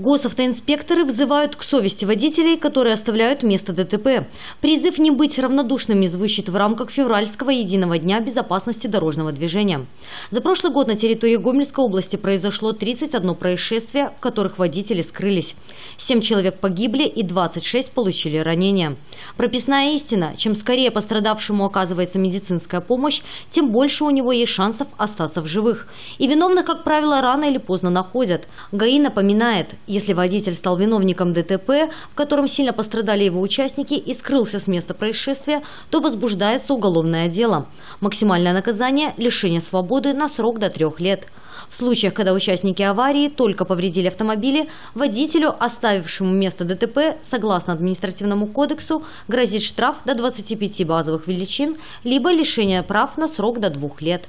Госавтоинспекторы взывают к совести водителей, которые оставляют место ДТП. Призыв не быть равнодушными звучит в рамках февральского единого дня безопасности дорожного движения. За прошлый год на территории Гомельской области произошло 31 происшествие, в которых водители скрылись. 7 человек погибли и 26 получили ранения. Прописная истина – чем скорее пострадавшему оказывается медицинская помощь, тем больше у него есть шансов остаться в живых. И виновных, как правило, рано или поздно находят. ГАИ напоминает, если водитель стал виновником ДТП, в котором сильно пострадали его участники и скрылся с места происшествия, то возбуждается уголовное дело. Максимальное наказание – лишение свободы на срок до трех лет. В случаях, когда участники аварии только повредили автомобили, водителю, оставившему место ДТП, согласно административному кодексу, грозит штраф до 25 базовых величин, либо лишение прав на срок до двух лет.